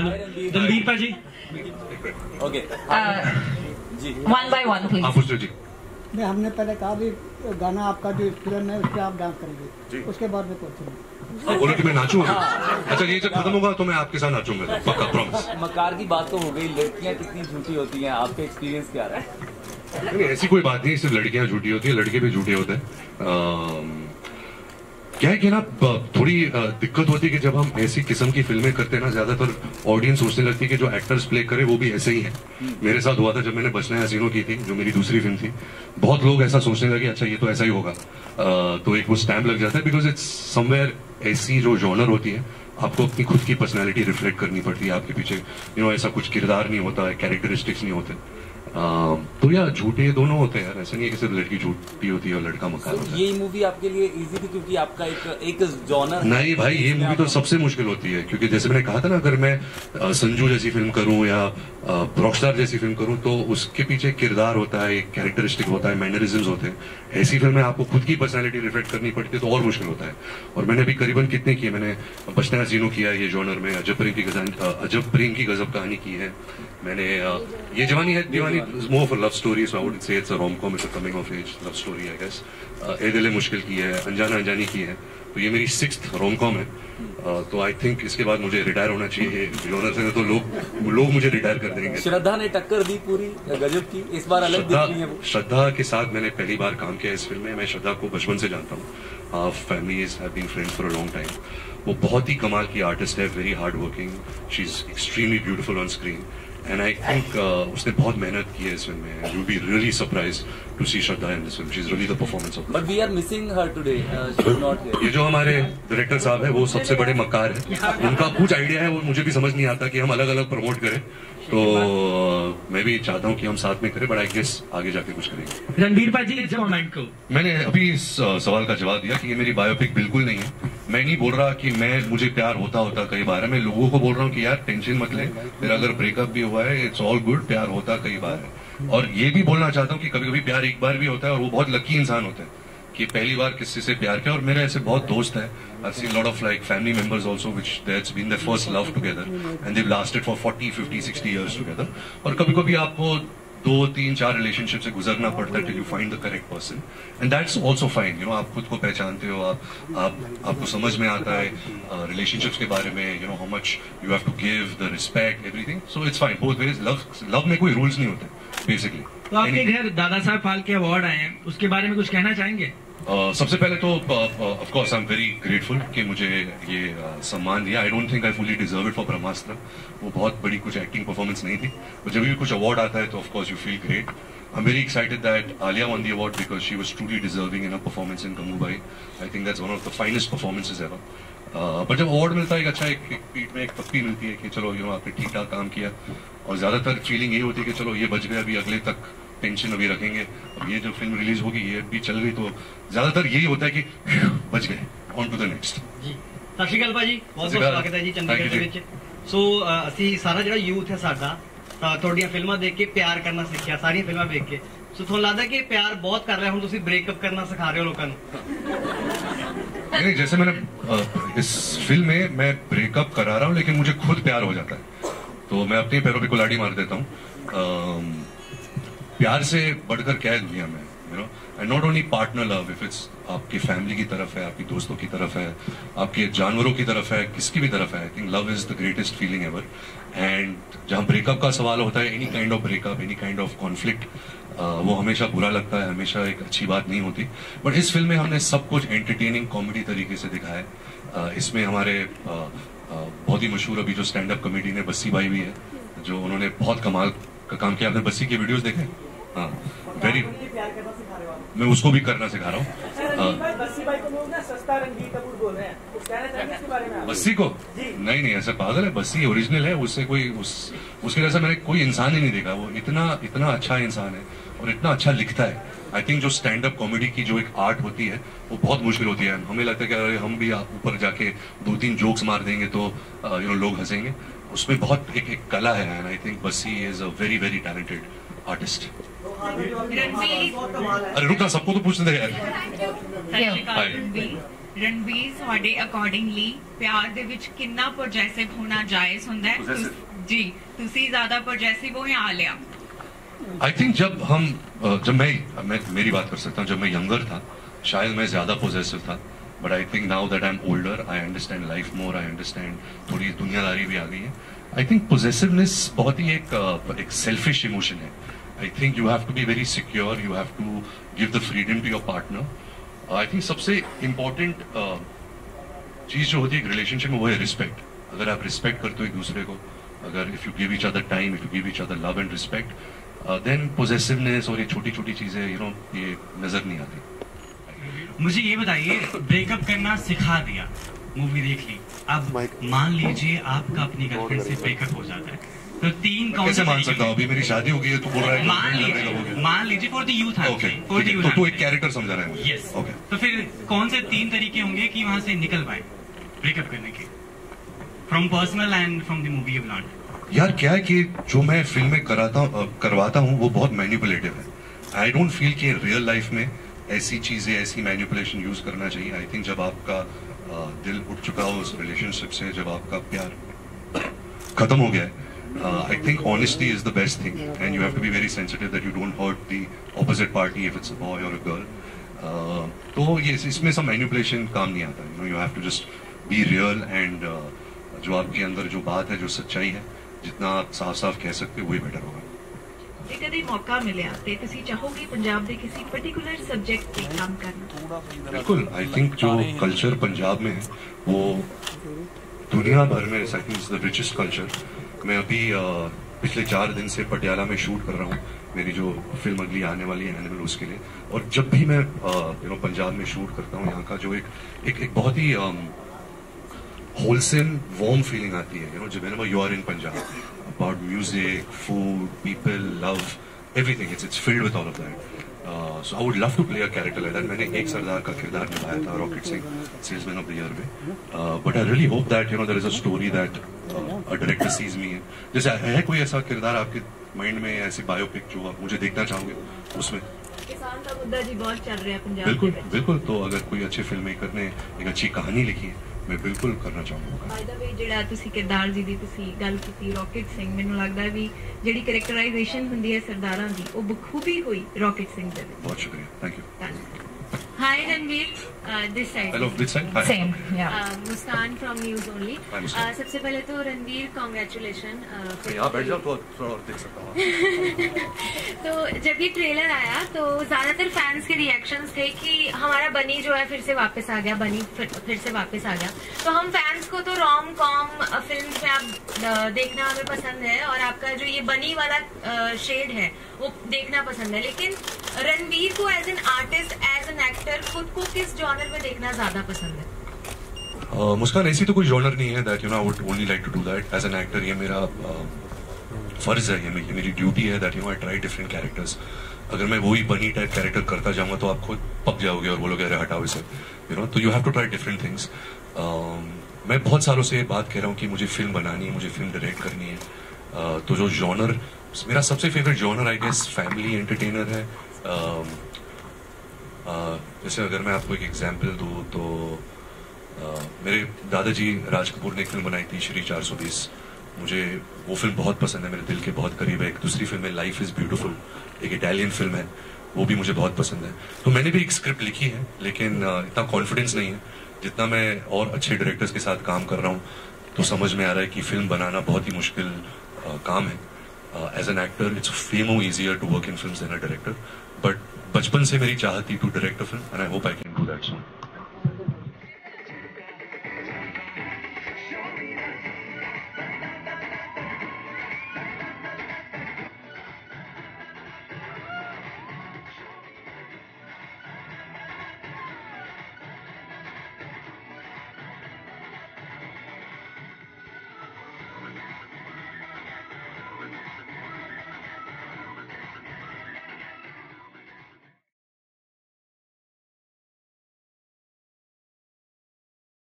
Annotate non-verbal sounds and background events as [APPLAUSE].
Hello Ranbir paaji okay ji. One by one please पूछ लो जी। नहीं हमने पहले कहा भी गाना आपका जो फ़िल्म है उस पर आप डांस करेंगे। उसके बाद में क्वेश्चन बोलो कि मैं नाचूँगा अच्छा ये जब खत्म होगा तो मैं आपके साथ नाचूँगा पक्का प्रॉमिस मकार की बात तो हो गई लड़कियाँ कितनी झूठी होती हैं आपका एक्सपीरियंस क्या रहा? है नहीं ऐसी कोई बात नहीं सिर्फ़ लड़कियाँ झूठी होती है लड़के भी झूठे होते हैं। क्या है कि ना थोड़ी दिक्कत होती है कि जब हम ऐसी किस्म की फ़िल्में करते हैं ना, ज़्यादातर ऑडियंस सोचने लगती है कि जो एक्टर्स प्ले करे, वो भी ऐसे ही है। मेरे साथ हुआ था जब मैंने बचना हसीनों की थी, जो मेरी दूसरी फ़िल्म थी। बहुत लोग ऐसा सोचने लगे अच्छा ये तो ऐसा ही होगा। तो एक वो स्टैम्प लग जाता है बिकॉज़ इट्स समवेयर ऐसी जो जॉनर होती है, आपको अपनी खुद की पर्सनैलिटी रिफ्लेक्ट करनी पड़ती है, आपके पीछे यू नो ऐसा कुछ किरदार नहीं होता है कैरेक्टरिस्टिक्स नहीं होते। तो यार झूठे दोनों होते हैं ऐसा नहीं है कि सिर्फ़ लड़की झूठी होती है और लड़का मकान होता है। ये मूवी आपके लिए इजी थी क्योंकि आपका एक एक जॉनर नहीं भाई ये मूवी तो सबसे मुश्किल होती है क्योंकि जैसे मैंने कहा था ना अगर मैं संजू जैसी फ़िल्म करूँ या रॉकस्टार जैसी फ़िल्म करूँ तो उसके पीछे किरदार होता है एक कैरेक्टरिस्टिक होता है मैनरिज्म्स होते हैं। ऐसी फ़िल्म में आपको खुद की पर्सनैलिटी रिफ्लेक्ट करनी पड़ती है तो और मुश्किल होता है। और मैंने अभी करीबन कितने किए मैंने बचना जीनो किया ये जॉनर में अजब प्रेम की गजान अ, अजब प्रेम की गजब कहानी की है। मैंने Yeh Jawaani Hai Deewani for love story so I would say it's a rom com it's a coming of age love story I guess Ae Dil Mushkil की है अनजाना अनजानी की है तो ये मेरी सिक्स रोम कॉम है. अ, तो आई थिंक इसके बाद मुझे रिटायर होना चाहिए तो लोग लोग मुझे रिटायर कर देंगे. श्रद्धा ने टक्कर दी पूरी गजब की इस बार अलग श्रद्धा श्रद्धा के साथ मैंने पहली बार काम किया इस फ़िल्म में मैं श्रद्धा को बचपन से जानता हूँ. Families have been friends for a long time वो बहुत ही कमाल की आर्टिस्ट है very hard working she is extremely beautiful on screen and I think उसने बहुत मेहनत की है इस फ़िल्म में be really surprise to see Shraddha in this film she is really the performance of but we are missing her today she is not here ये जो हमारे डायरेक्टर साहब है वो सबसे बड़े मक्कार है। उनका कुछ आइडिया है वो मुझे भी समझ नहीं आता कि हम अलग अलग प्रमोट करें। तो मैं भी चाहता हूँ कि हम साथ में करें बट आई गेस आगे जाके कुछ करेंगे। रणबीर पाजी कमेंट को। मैंने अभी इस सवाल का जवाब दिया कि ये मेरी बायोपिक बिल्कुल नहीं है। मैं नहीं बोल रहा कि मैं, मुझे प्यार होता होता कई बार है। मैं लोगों को बोल रहा हूँ कि यार टेंशन मत ले। फिर अगर ब्रेकअप भी हुआ है इट्स ऑल गुड प्यार होता कई बार है। और ये भी बोलना चाहता हूँ कि कभी कभी प्यार एक बार भी होता है और वो बहुत लकी इंसान होता है कि पहली बार किसी से प्यार किया। और मेरे ऐसे बहुत दोस्त हैं। I lot of like family members that's been first love together and they lasted for 40 50 60 years together और कभी कभी आपको दो तीन चार रिलेशनशिप से गुजरना पड़ता है till you find the correct person and that's also fine you know आप खुद को पहचानते हो आप आप आपको समझ में आता है रिलेशनशिप्स uh, के बारे में you know how much you have to give the respect everything so it's fine both ways love love में कोई रूल्स नहीं होते बेसिकली तो आपके घर दादा साहब फाल के अवार्ड आए हैं उसके बारे में कुछ कहना चाहेंगे? Uh, सबसे पहले तो of course I am very grateful कि मुझे ये uh, सम्मान दिया. I don't think I fully deserve it for Brahmastra वो बहुत बड़ी कुछ एक्टिंग परफॉर्मेंस नहीं थी. तो जब भी कुछ अवार्ड आता है तो of course you feel great I am very excited that Alia won the award because she was truly deserving in a performance in Gangubai I think that's one of the finest performances ever but जब award मिलता है एक अच्छा एक, एक पीठ में एक पप्पी मिलती है कि चलो यू नो आपने ठीक ठाक काम किया. और ज़्यादातर फीलिंग ये होती है कि चलो ये बच गया अभी अगले तक टेंशन अभी रखेंगे अब ये जो फिल्म रिलीज होगी ये भी चल गई तो ज्यादातर यही होता है कि बच गए ऑन टू द नेक्स्ट ਜੀ ਸਤਿ ਸ਼੍ਰੀ ਅਕਾਲ ਭਾਜੀ ਬਹੁਤ ਸਤਿ ਸ਼੍ਰੀ ਬਹੁਤ ਅਕਾਲ। ਸਵਾਗਤ ਹੈ ਜੀ Thank ਚੰਡੀਗੜ੍ਹ you ਦੇ ਜੀ। ਵਿੱਚ ਸੋ ਅ, ਅਸੀਂ ਸਾਰਾ ਜਿਹੜਾ ਯੂਥ ਹੈ ਸਾਡਾ ਤਾਂ ਤੁਹਾਡੀਆਂ ਫਿਲਮਾਂ ਦੇਖ ਕੇ ਪਿਆਰ ਕਰਨਾ ਸਿੱਖਿਆ ਸਾਰੀਆਂ ਫਿਲਮਾਂ ਵੇਖ ਕੇ ਸੋ ਤੁਹਾਨੂੰ ਲੱਗਦਾ ਕਿ ਇਹ ਪਿਆਰ ਬਹੁਤ ਕਰ ਰਿਹਾ ਹੁਣ ਤੁਸੀਂ ਬ੍ਰੇਕਅਪ ਕਰਨਾ ਸਿਖਾ ਰਹੇ ਹੋ ਲੋਕਾਂ ਨੂੰ नहीं नहीं, जैसे मैंने अ, इस फिल्म में मैं ब्रेकअप करा रहा हूँ लेकिन मुझे खुद प्यार हो जाता है तो मैं अपने पैरों पे कुलाड़ी मार देता हूँ अम, प्यार से बढ़कर क्या है दुनिया में you know and not only partner love if it's आपकी फैमिली की तरफ़ है आपकी दोस्तों की तरफ़ है आपके जानवरों की तरफ़ है किसकी भी तरफ़ है I think love is the greatest feeling ever and जहाँ ब्रेकअप का सवाल होता है any kind of breakup any kind of conflict वो हमेशा बुरा लगता है हमेशा एक अच्छी बात नहीं होती। बट इस फ़िल्म में हमने सब कुछ एंटरटेनिंग कॉमेडी तरीके से दिखाया है। अ, इसमें हमारे अ, अ, बहुत ही मशहूर अभी जो स्टैंड अप कॉमेडी ने बस्सी भाई भी है जो उन्होंने बहुत कमाल का काम किया। आपने बस्सी के वीडियोस देखे? हाँ वेरी हो मैं उसको भी करना सिखा रहा हूँ। बस्सी को रहे हैं। बस्सी को? नहीं नहीं ऐसा पागल है बस्सी ओरिजिनल है उससे कोई उस उसके जैसा मैंने कोई इंसान ही नहीं देखा। वो इतना इतना अच्छा इंसान है और इतना अच्छा लिखता है। आई थिंक जो स्टैंड अप कॉमेडी की जो एक आर्ट होती है वो बहुत मुश्किल होती है। हमें लगता है कि अरे हम भी ऊपर जाके दो तीन जोक्स मार देंगे तो यू नो लोग हंसेंगे। उसमें बहुत एक, एक कला है and I think Bassi is a very very talented artist अरे रुका सबको तो पूछने दे यार Thank you. Hi. Ranbir Ranveer ਤੁਹਾਡੇ ਅਕੋਰਡਿੰਗਲੀ ਪਿਆਰ ਦੇ ਵਿੱਚ ਕਿੰਨਾ ਪੋਜੈਸਿਵ ਹੋਣਾ ਜਾਇਜ਼ ਹੁੰਦਾ ਹੈ Possessive? ਤੁਸ- ਜੀ ਤੁਸੀਂ ਜ਼ਿਆਦਾ ਪੋਜੈਸਿਵ ਹੋ ਜਾਂ ਆਲਿਆ आई थिंक जब हम अ, जब मैं मैं मेरी बात कर सकता हूँ जब मैं यंगर था शायद मैं ज्यादा पोजेसिव था but I think now that I am older I understand life more I understand थोड़ी दुनियादारी भी आ गई है आई थिंक पोजेसिवनेस बहुत ही एक अ, एक सेल्फिश इमोशन है I think you have to be very secure you have to give the freedom to your partner I think सबसे इम्पोर्टेंट चीज़ जो होती है रिलेशनशिप में वो है रिस्पेक्ट अगर आप रिस्पेक्ट करते हो एक दूसरे को अगर if you give each other time if you give each other love and respect then possessiveness और ये छोटी छोटी चीज़ें यू नो ये नज़र नहीं आती. मुझे ये बताइए ब्रेकअप करना सिखा दिया मूवी देख ली. अब मान लीजिए आपका अपनी गर्लफ्रेंड से ब्रेकअप हो जाता है। तो तीन कौन से मान सकता हूँ अभी मेरी शादी हो गई है तू बोल रहा है मान लीजिए मान लीजिए फॉर द यूथ ओके तो तू एक कैरेक्टर समझा रहा है यस ओके तो फिर कौन से तीन तरीके होंगे कि वहाँ से निकल पाए ब्रेकअप करने के? From personal and from the movie यार क्या है कि जो मैं फ़िल्म में कराता करवाता हूँ वो बहुत मैनिपुलेटिव है। आई डोंट फील कि रियल लाइफ में ऐसी चीज़ें ऐसी मैनिपुलेशन यूज़ करना चाहिए। आई थिंक जब आपका दिल उठ चुका हो उस रिलेशनशिप से जब आपका प्यार खत्म हो गया है I think honesty is the best thing and you have to be very sensitive that you don't hurt the opposite party if it's a boy or a girl तो ये इसमें सब मैनिपुलेशन काम नहीं आता you know you have to just be real and जो आपके अंदर जो बात है जो सच्चाई है जितना आप साफ साफ कह सकते हो वही बेटर होगा ਜੇ ਕਦੇ ਮੌਕਾ ਮਿਲਿਆ ਤੇ ਤੁਸੀਂ ਚਾਹੋਗੇ ਪੰਜਾਬ ਦੇ ਕਿਸੇ ਪਾਰਟਿਕੂਲਰ ਸਬਜੈਕਟ ਤੇ ਕੰਮ ਕਰਨਾ बिल्कुल आई थिंक जो कल्चर पंजाब में है वो दुनिया भर में I think the richest culture मैं अभी पिछले चार दिन से पटियाला में शूट कर रहा हूँ मेरी जो फ़िल्म अगली आने वाली है एनिमल उसके लिए और जब भी मैं यू नो पंजाब में शूट करता हूँ यहाँ का जो एक एक, एक बहुत ही होलसेम वार्म फीलिंग आती है यू नो जब whenever you are in Punjab about music, food, people, love, everything. It's it's filled with all of that. So I would love to play a character like that मैंने एक सरदार का किरदार निभाया था rocket Singh Salesman of the year में. But I really hope that you know there is a story that a director sees me है जैसे है कोई ऐसा किरदार आपके माइंड में ऐसी बायोपिक जो आप मुझे देखना चाहोगे उसमें? किसान का मुद्दा जी बहुत चल रहा है पंजाब बिल्कुल बिल्कुल। तो अगर कोई अच्छे फ़िल्म मेकर ने एक अच्छी कहानी लिखी है ਮੈਂ ਬਿਲਕੁਲ ਕਰਨਾ ਚਾਹੂੰਗਾ ਬਾਈ ਦਾ ਵੇ ਜਿਹੜਾ ਤੁਸੀਂ ਕਿਰਦਾਰ ਜੀ ਦੀ ਤੁਸੀਂ ਗੱਲ ਕੀਤੀ ਰੌਕਟ ਸਿੰਘ ਮੈਨੂੰ ਲੱਗਦਾ ਵੀ ਜਿਹੜੀ ਕੈਰੈਕਟਰਾਈਜ਼ੇਸ਼ਨ ਹੁੰਦੀ ਹੈ ਸਰਦਾਰਾਂ ਦੀ ਉਹ ਬਖੂਬੀ ਹੋਈ ਰੌਕਟ ਸਿੰਘ ਦੇ ਵਿੱਚ। ਬਹੁਤ ਸ਼ੁਕਰੀਆ। Thank you Hi Ranveer, uh, this side. Hello this side hi Same, yeah. Uh, Muskan from News Only. Hi, Muskan. Uh, सबसे पहले तो रणवीर कॉन्ग्रेचुलेशन यहाँ बैठ जाओ तो थोड़ा और देख सकता हूँ [LAUGHS] तो जब ये ट्रेलर आया तो ज़्यादातर फैंस के रिएक्शंस थे कि हमारा बनी जो है फिर से वापस आ गया बनी फिर, फिर से वापस आ गया तो हम फैंस को तो रोम कॉम फ़िल्म में आप देखना हमें पसंद है और आपका जो ये बनी वाला शेड है वो देखना पसंद है लेकिन रणवीर को as an artist as an actor खुद को किस जॉनर में देखना ज़्यादा पसंद है? मुस्कान, ऐसी तो कोई जॉनर नहीं है that you know I would only like to do that as an actor ये मेरा फ़र्ज़ है, ये मे- ये मेरी ड्यूटी है that you know I try different characters अगर मैं वही बनी टाइप कैरेक्टर करता जाऊँगा तो आप खुद पक जाओगे और बोलोगे अरे हटाओ इसे. यू नो तो you have to try different things मैं बहुत सालों से बात कह रहा हूँ कि मुझे फ़िल्म बनानी है, मुझे फ़िल्म डायरेक्ट करनी है। तो जो जॉनर मेरा सबसे favourite genre I guess family entertainer है जैसे अगर मैं आपको एक एग्जांपल दूँ तो uh, मेरे दादाजी राज कपूर ने एक फ़िल्म बनाई थी श्री 420 मुझे वो फ़िल्म बहुत पसंद है मेरे दिल के बहुत करीब है। एक दूसरी फ़िल्म है लाइफ इज़ ब्यूटीफुल एक इटालियन फ़िल्म है वो भी मुझे बहुत पसंद है। तो मैंने भी एक स्क्रिप्ट लिखी है लेकिन uh, इतना कॉन्फिडेंस नहीं है। जितना मैं और अच्छे डायरेक्टर्स के साथ काम कर रहा हूँ तो समझ में आ रहा है कि फ़िल्म बनाना बहुत ही मुश्किल uh, काम है। As an actor it's far more easier to work in film and a director but बचपन से मेरी चाहती to direct a film and I hope I can do that soon